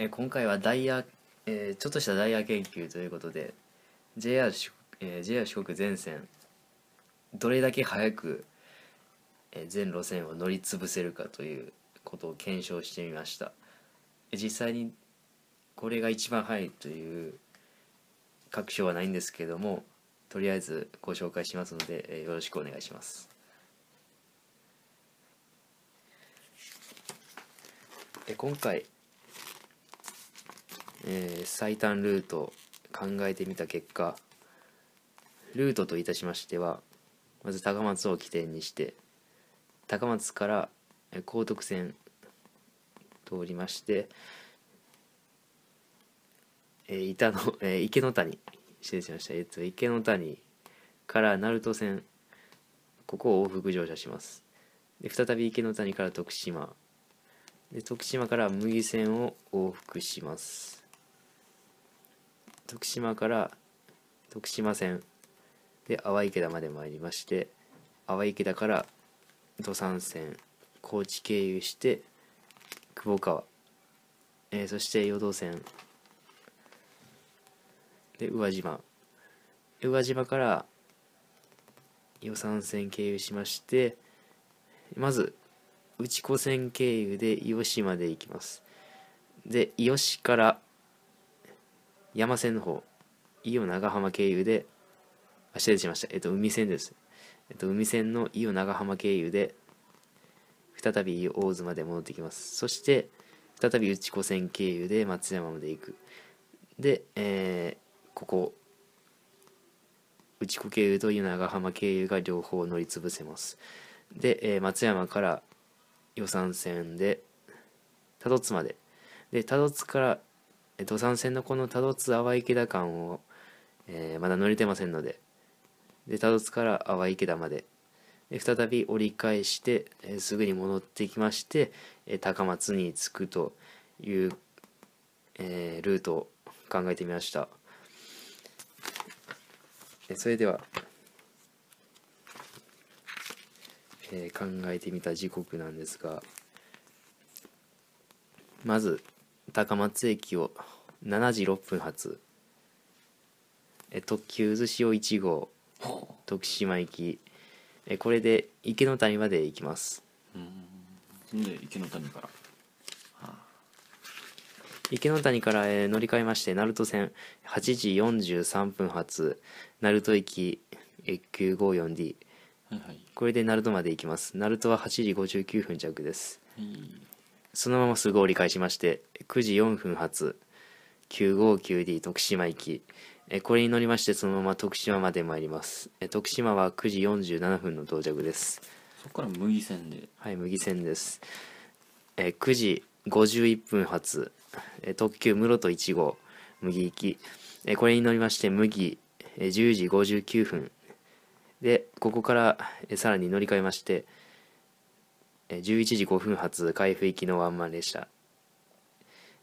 えー今回はダイヤ、えーちょっとしたダイヤ研究ということで JR 四国,、えー JR 四国全線どれだけ早く、えー全路線を乗り潰せるかということを検証してみました。実際にこれが一番早いという確証はないんですけどもとりあえずご紹介しますので、えーよろしくお願いします。え今回えー最短ルート考えてみた結果ルートといたしましてはまず高松を起点にして高松からえー高徳線通りまして、えー板の、えー池の谷失礼しました、えっと、池の谷から鳴門線ここを往復乗車します。で再び池の谷から徳島。で徳島から麦線を往復します。徳島から徳島線で淡池田まで参りまして淡池田から土山線高知経由して久保川、えーそして淀線で宇和島。宇和島から予算線経由しましてまず内子線経由で伊予市まで行きます。で伊予市から山線の方伊予長浜経由であ失礼しました。えっと海線です。えっと海線の伊予長浜経由で再び大津まで戻ってきます。そして再び内子線経由で松山まで行く。で、えーここ内子経由と湯長浜経由が両方乗り潰せます。で、えー松山から予算線で多度津まで。で多度津から土山線のこの多度津淡池田間を、えーまだ乗れてませんのでで多度津から淡池田までで再び折り返して、えーすぐに戻ってきまして、えー高松に着くという、えルートを考えてみました。えそれでは、え考えてみた時刻なんですがまず高松駅を7時6分発。えー特急渦潮1号。徳島行き。えーこれで池の谷まで行きます。そん。で池の谷から。池の谷から、えー乗り換えまして鳴門線。8時43分発。鳴門行きえー 954D はいはい。これで鳴門まで行きます。鳴門は8時59分着です。はい。そのまますぐ折り返しまして9時4分発 959D 徳島行き。えーこれに乗りましてそのまま徳島まで参ります。えー徳島は9時47分の到着です。そこから麦線で。はい麦線です。えー9時51分発。えー特急室戸1号。麦行き。えーこれに乗りまして麦えー10時59分。でここからえーさらに乗り換えましてえー11時5分発海部行きのワンマン列車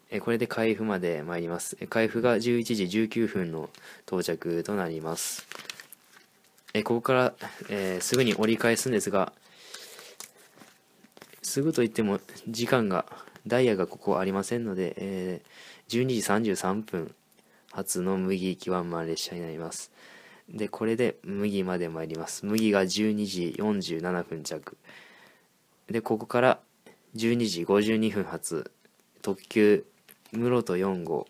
えこれで海部まで参ります。えー海部が11時19分の到着となります。えここから、えーすぐに折り返すんですがすぐといっても時間がダイヤがここありませんので、えー12時33分発の麦行きワンマン列車になります。でこれで麦まで参ります。麦が12時47分着。でここから12時52分発。特急室戸4号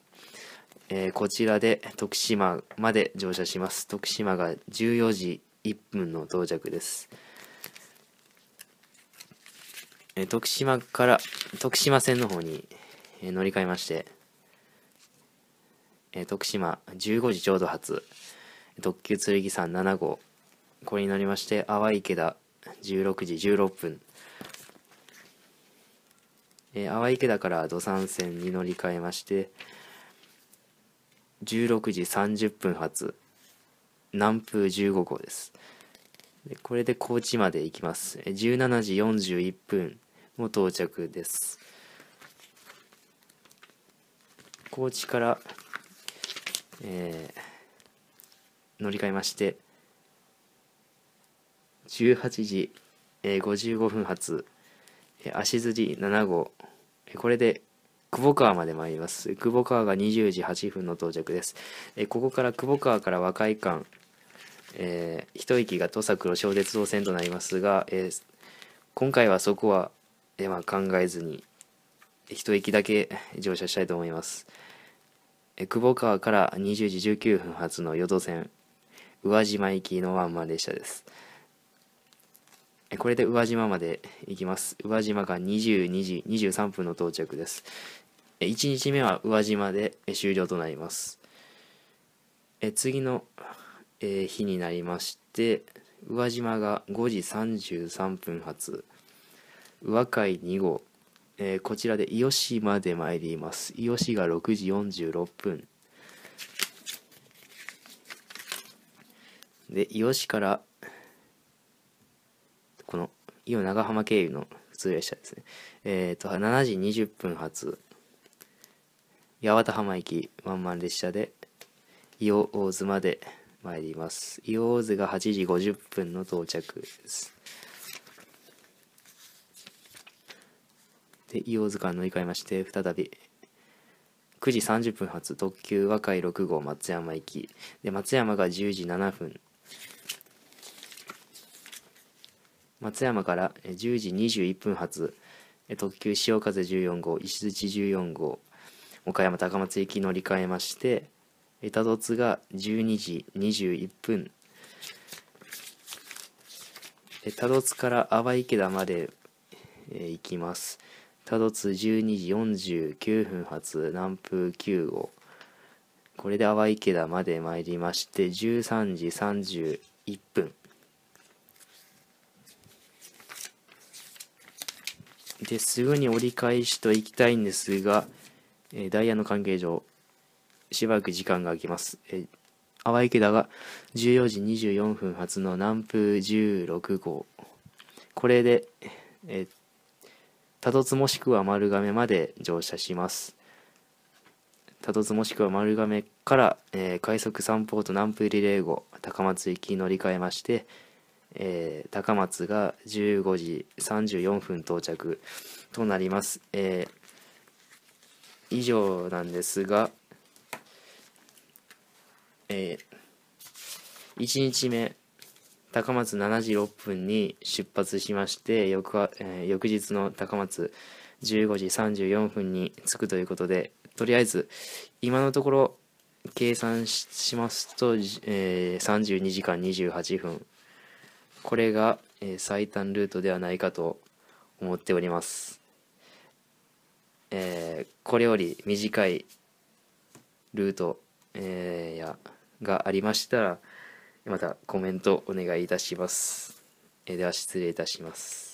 えーこちらで徳島まで乗車します。徳島が14時1分の到着です。えー徳島から徳島線の方にえー乗り換えまして、えー徳島15時ちょうど発特急剣山7号。これに乗りまして淡池田16時16分。えー淡池田から土山線に乗り換えまして16時30分発南風15号です。でこれで高知まで行きます。17時41分も到着です。高知から、えー乗り換えまして18時、えー55分発足筋7号。えこれで久保川まで参ります。久保川が20時8分の到着です、えここから久保川から和海間えー一駅が土佐黒小鉄道線となりますが、えー今回はそこは、えーまあ、考えずに一駅だけ乗車したいと思います、え久保川から20時19分発の淀線宇和島行きのワンマン列車です。これで宇和島まで行きます。宇和島が22時23分の到着です。1日目は宇和島で終了となります。え次のえ日になりまして宇和島が5時33分発。宇和海2号、えこちらで伊予市まで参ります。伊予市が6時46分。で伊予市からこの伊予長浜経由の普通列車ですね。えっ、と7時20分発。八幡浜行きワンマン列車で伊予大津まで参ります。伊予大津が8時50分の到着です。で伊予大津から乗り換えまして再び9時30分発。特急和海6号松山行き。で松山が10時7分。松山から10時21分発特急潮風14号石槌14号岡山高松行き乗り換えましてえ多度津が12時21分。え多度津から淡池田まで、え行きます。多度津12時49分発南風9号。これで淡池田まで参りまして13時31分。ですぐに折り返しと行きたいんですが、えーダイヤの関係上しばらく時間が空きます、えー淡池田が14時24分発の南風16号。これで、えー多度津もしくは丸亀まで乗車します。多度津もしくは丸亀から、えー快速3ポート南風リレー号高松行き乗り換えまして、えー高松が15時34分到着となります、えー以上なんですが、え1日目高松7時6分に出発しまして翌、えー翌日の高松15時34分に着くということでとりあえず今のところ計算しますと、えー32時間28分。これが、えー最短ルートではないかと思っております、えーこれより短いルート、えーやがありましたらまたコメントお願いいたします、えーでは失礼いたします。